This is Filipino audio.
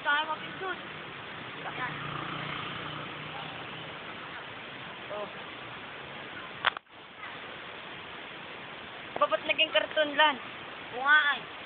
tayo mapindot. Yan. Oh. Ba't naging karton lan? Oo ay.